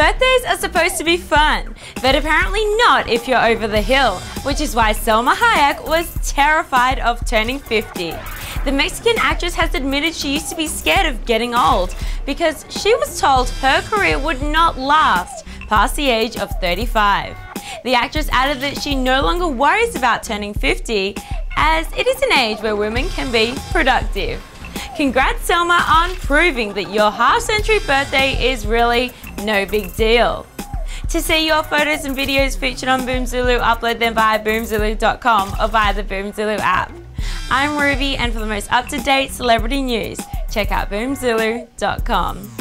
Birthdays are supposed to be fun, but apparently not if you're over the hill, which is why Salma Hayek was terrified of turning 50. The Mexican actress has admitted she used to be scared of getting old because she was told her career would not last past the age of 35. The actress added that she no longer worries about turning 50 as it is an age where women can be productive. Congrats Selma on proving that your half century birthday is really no big deal. To see your photos and videos featured on BoomZulu, upload them via boomzulu.com or via the BoomZulu app. I'm Ruby and for the most up-to-date celebrity news, check out boomzulu.com.